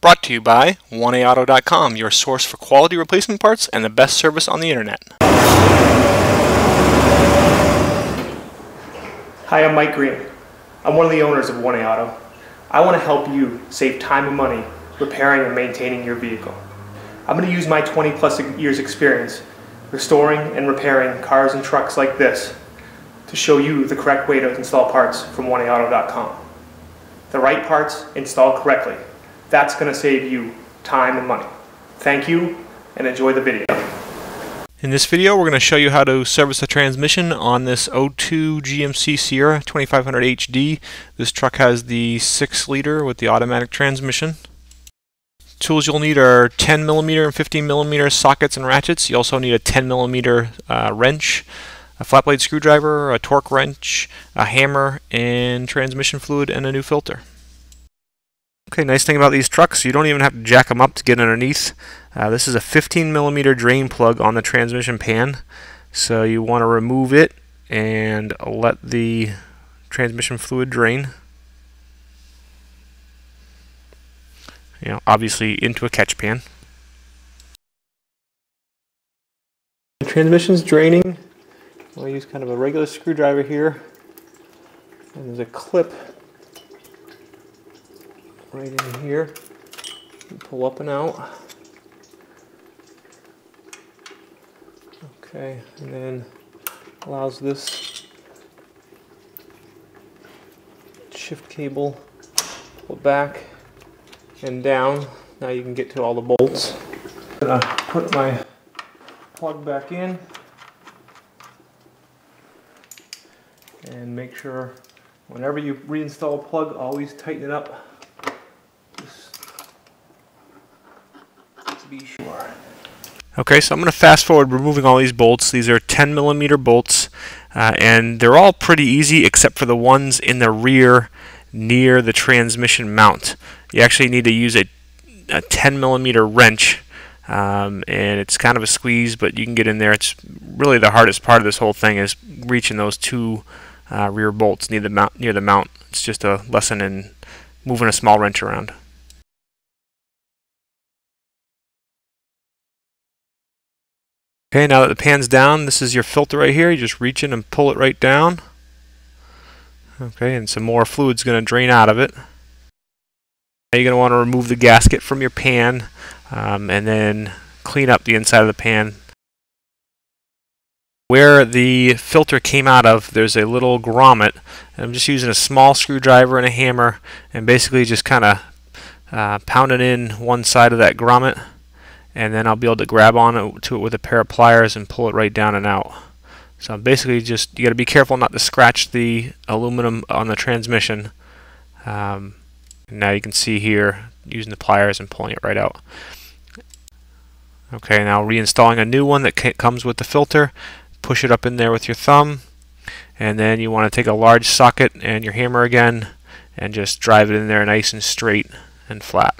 Brought to you by 1AAuto.com, your source for quality replacement parts and the best service on the internet. Hi, I'm Mike Green. I'm one of the owners of 1A Auto. I want to help you save time and money repairing and maintaining your vehicle. I'm going to use my 20 plus years experience restoring and repairing cars and trucks like this to show you the correct way to install parts from 1AAuto.com. The right parts installed correctly that's going to save you time and money. Thank you and enjoy the video. In this video we're going to show you how to service the transmission on this 02 GMC Sierra 2500 HD. This truck has the 6 liter with the automatic transmission. Tools you'll need are 10 millimeter and 15 millimeter sockets and ratchets. You also need a 10 millimeter uh, wrench, a flat blade screwdriver, a torque wrench, a hammer, and transmission fluid and a new filter. Okay, nice thing about these trucks, you don't even have to jack them up to get underneath. Uh, this is a 15 millimeter drain plug on the transmission pan. So you want to remove it and let the transmission fluid drain. You know, obviously into a catch pan. The transmission's draining. I'll use kind of a regular screwdriver here. And there's a clip right in here. Pull up and out. Okay, and then allows this shift cable pull back and down. Now you can get to all the bolts. I'm gonna put my plug back in and make sure whenever you reinstall a plug, always tighten it up be sure. Okay, so I'm going to fast forward removing all these bolts. These are 10 millimeter bolts, uh, and they're all pretty easy except for the ones in the rear near the transmission mount. You actually need to use a, a 10 millimeter wrench, um, and it's kind of a squeeze, but you can get in there. It's really the hardest part of this whole thing is reaching those two uh, rear bolts near the mount. Near the mount, it's just a lesson in moving a small wrench around. Okay, now that the pan's down, this is your filter right here. You just reach in and pull it right down. Okay, and some more fluid's going to drain out of it. Now you're going to want to remove the gasket from your pan um, and then clean up the inside of the pan. Where the filter came out of, there's a little grommet. I'm just using a small screwdriver and a hammer and basically just kind of uh, pounding in one side of that grommet and then I'll be able to grab on it to it with a pair of pliers and pull it right down and out. So I'm basically just you got to be careful not to scratch the aluminum on the transmission. Um, now you can see here using the pliers and pulling it right out. Okay, now reinstalling a new one that comes with the filter. Push it up in there with your thumb and then you want to take a large socket and your hammer again and just drive it in there nice and straight and flat.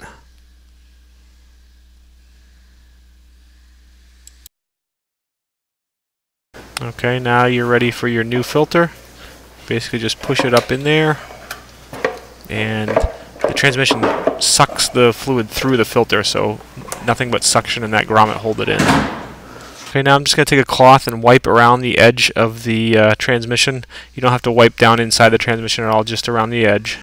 Okay, now you're ready for your new filter. Basically just push it up in there and the transmission sucks the fluid through the filter so nothing but suction and that grommet hold it in. Okay, now I'm just going to take a cloth and wipe around the edge of the uh, transmission. You don't have to wipe down inside the transmission at all, just around the edge.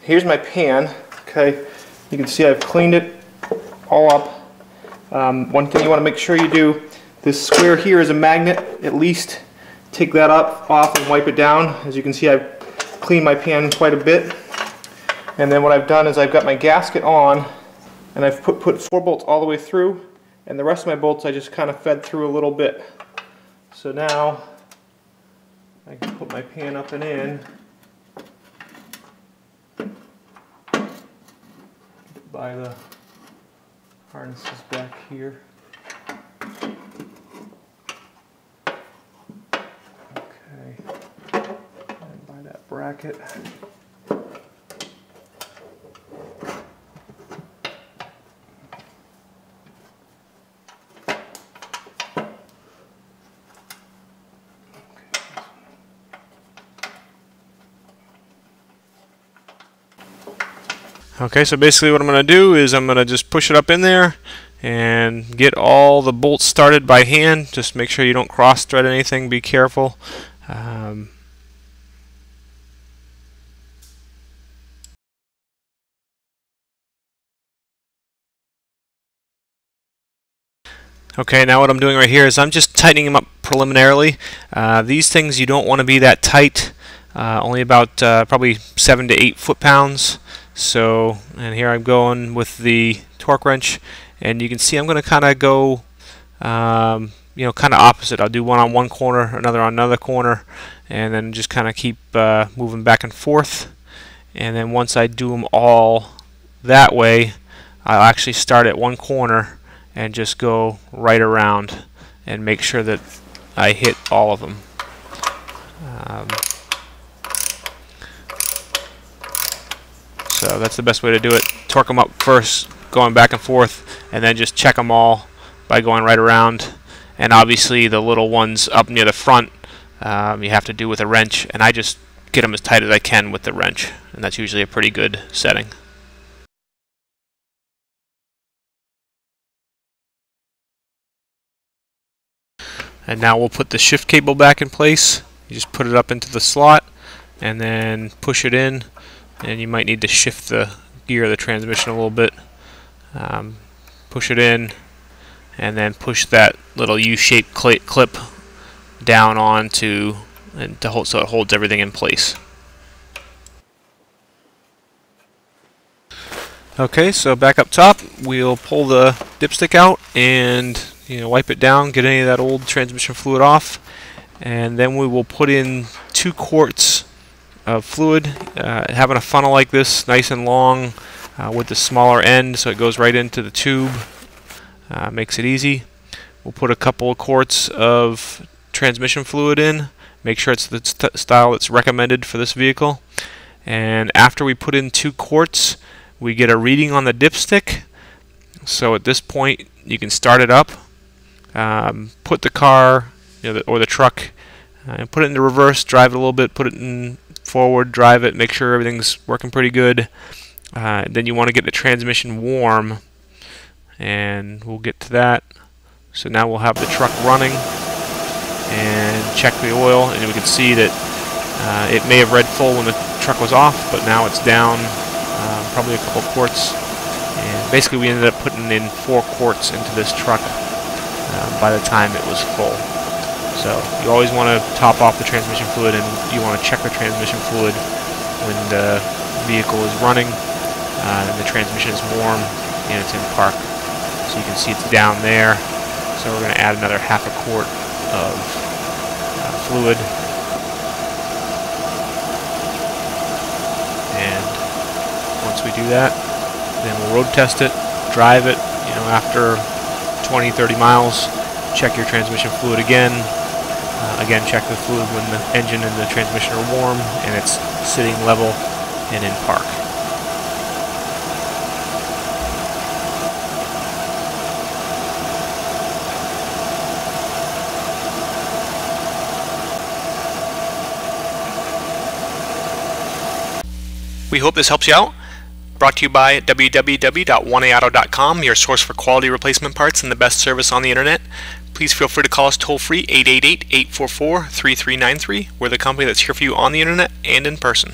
Here's my pan. Okay, you can see I've cleaned it all up. Um, one thing you want to make sure you do this square here is a magnet. At least take that up off and wipe it down. As you can see, I've cleaned my pan quite a bit. And then what I've done is I've got my gasket on and I've put, put four bolts all the way through and the rest of my bolts I just kind of fed through a little bit. So now I can put my pan up and in by the harnesses back here. Bracket. Okay, so basically what I'm going to do is I'm going to just push it up in there and get all the bolts started by hand. Just make sure you don't cross thread anything, be careful. Um, Okay, now what I'm doing right here is I'm just tightening them up preliminarily. Uh, these things you don't want to be that tight, uh, only about uh, probably 7 to 8 foot-pounds. So, and here I'm going with the torque wrench, and you can see I'm going to kind of go, um, you know, kind of opposite. I'll do one on one corner, another on another corner, and then just kind of keep uh, moving back and forth. And then once I do them all that way, I'll actually start at one corner and just go right around and make sure that I hit all of them. Um, so that's the best way to do it. Torque them up first, going back and forth, and then just check them all by going right around. And obviously the little ones up near the front, um, you have to do with a wrench, and I just get them as tight as I can with the wrench, and that's usually a pretty good setting. And now we'll put the shift cable back in place. You just put it up into the slot and then push it in. And you might need to shift the gear of the transmission a little bit. Um, push it in and then push that little U-shaped clip down onto and to hold so it holds everything in place. Okay so back up top we'll pull the dipstick out and you know, wipe it down, get any of that old transmission fluid off, and then we will put in two quarts of fluid, uh, having a funnel like this, nice and long, uh, with the smaller end, so it goes right into the tube, uh, makes it easy. We'll put a couple of quarts of transmission fluid in, make sure it's the st style that's recommended for this vehicle. And after we put in two quarts, we get a reading on the dipstick. So at this point, you can start it up um, put the car you know, the, or the truck uh, put it into reverse, drive it a little bit, put it in forward, drive it, make sure everything's working pretty good. Uh, then you want to get the transmission warm, and we'll get to that. So now we'll have the truck running and check the oil, and we can see that uh, it may have read full when the truck was off, but now it's down um, probably a couple quarts. And basically, we ended up putting in four quarts into this truck um, by the time it was full. So you always want to top off the transmission fluid and you want to check the transmission fluid when the vehicle is running uh, and the transmission is warm and it's in park. So you can see it's down there. So we're going to add another half a quart of uh, fluid. And once we do that, then we'll road test it, drive it, you know, after 20, 30 miles, check your transmission fluid again. Uh, again, check the fluid when the engine and the transmission are warm and it's sitting level and in park. We hope this helps you out. Brought to you by www.1aauto.com, your source for quality replacement parts and the best service on the internet. Please feel free to call us toll free 888 844 3393. We're the company that's here for you on the internet and in person.